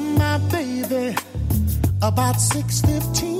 my baby about 615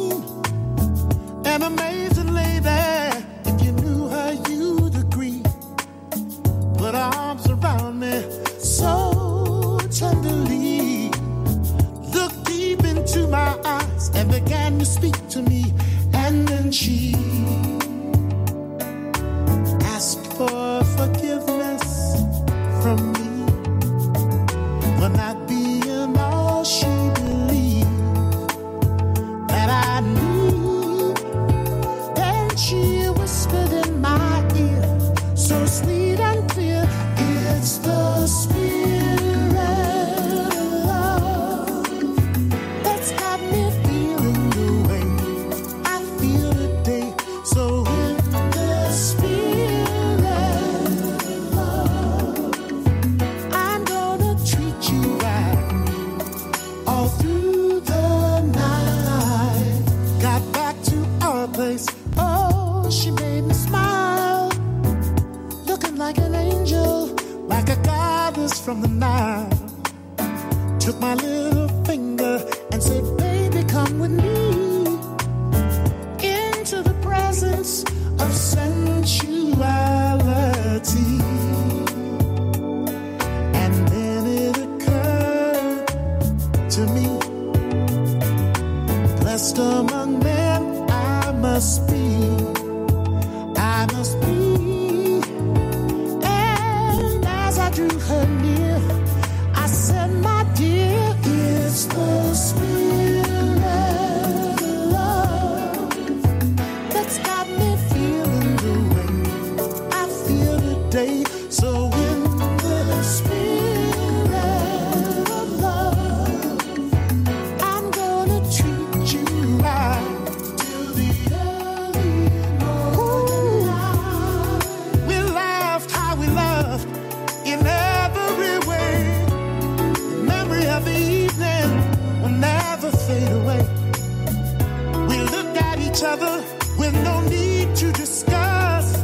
with no need to discuss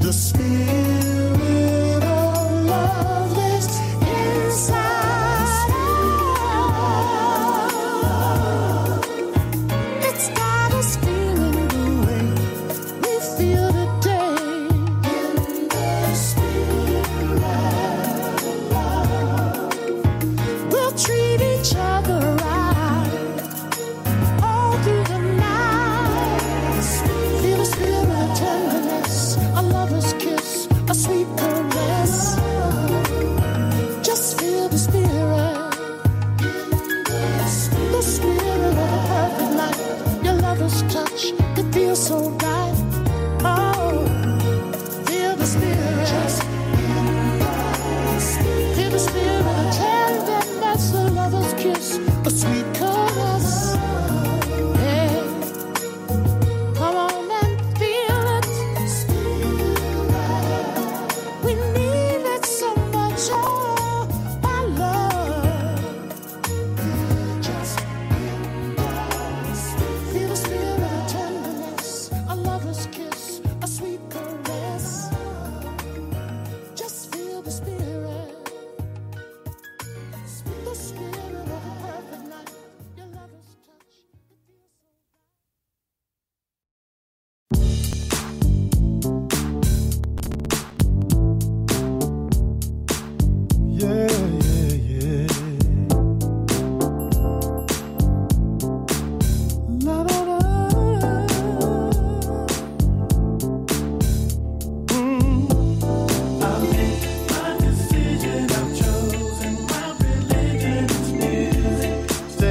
the spirit.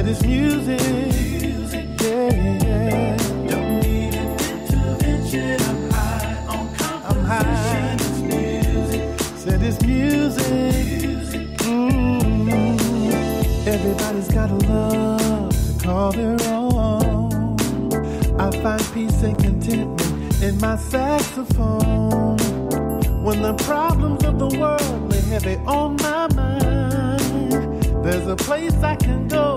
this music. music. Yeah, yeah. Don't need an intervention. I'm high on composition. This music. Said this music. music. Mm-hmm. Everybody's got a love to call their own. I find peace and contentment in my saxophone. When the problems of the world lay heavy on my mind, there's a place I can go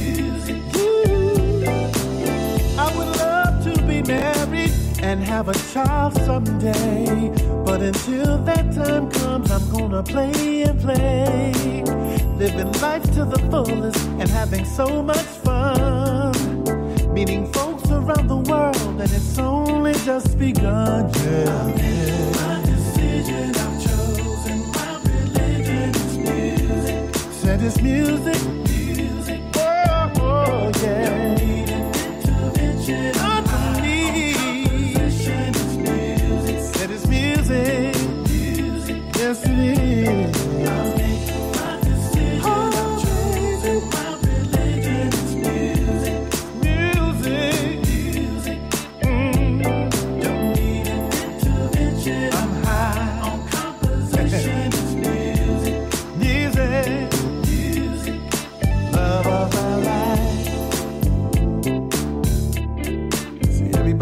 and have a child someday. But until that time comes, I'm gonna play and play. Living life to the fullest and having so much fun. Meeting folks around the world, and it's only just begun. Yeah. My decision, I've chosen my religion music. Said it's music. Music. Oh, oh yeah.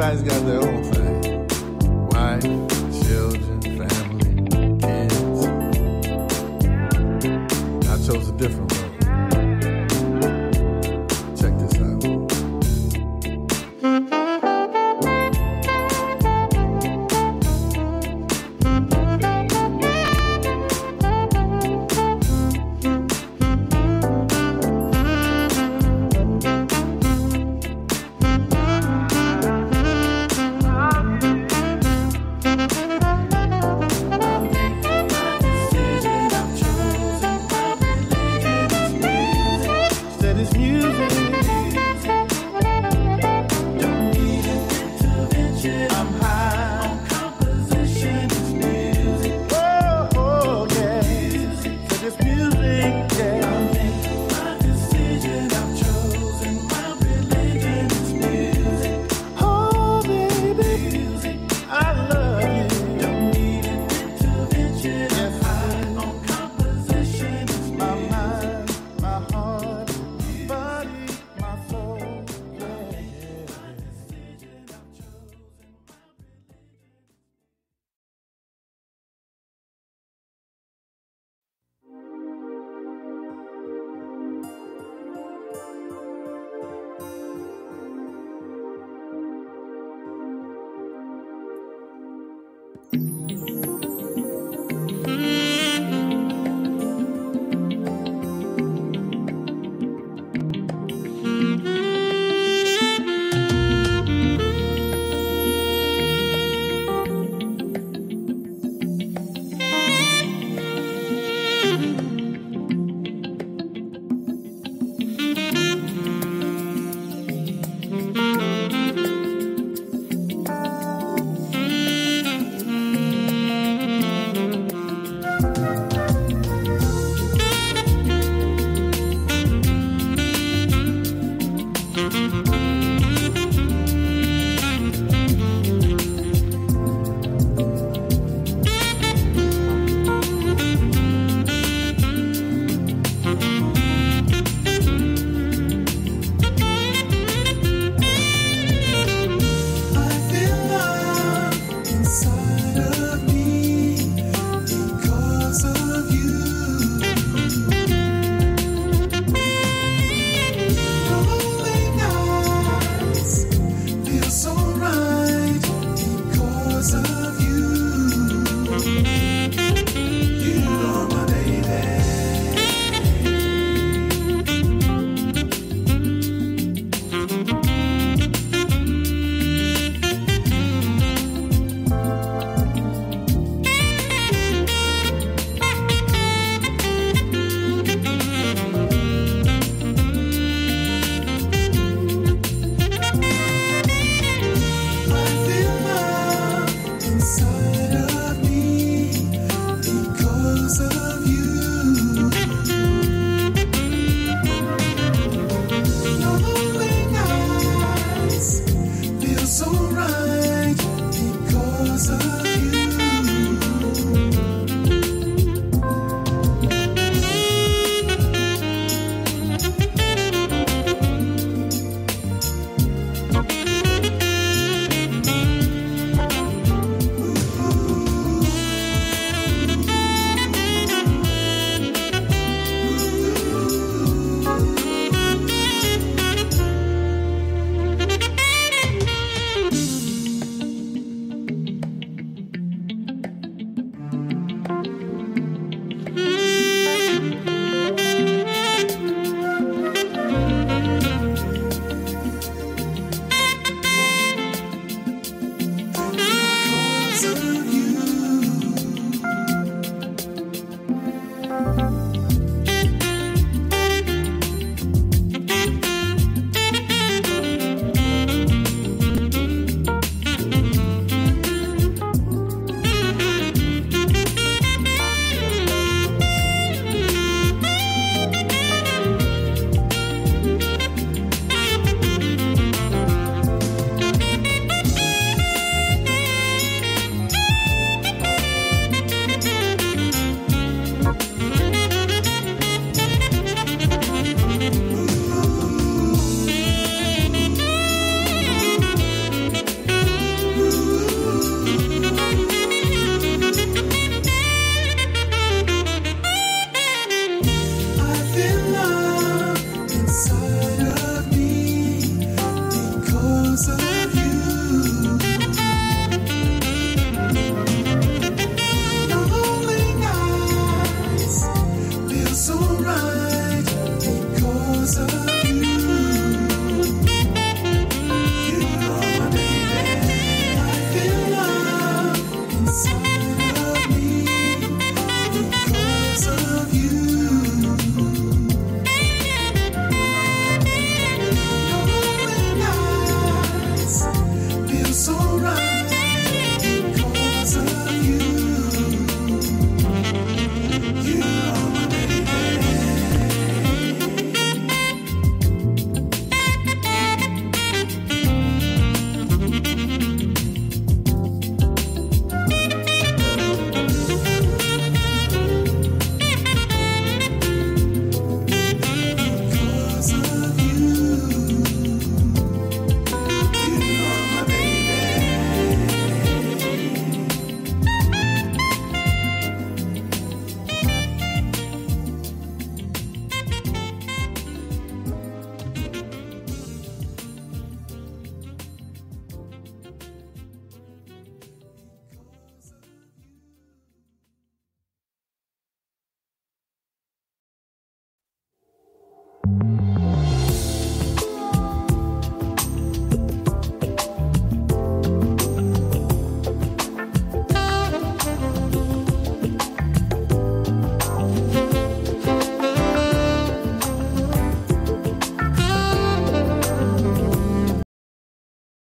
Everybody's got their own thing. Wife, children, family, kids. I chose a different. thinking.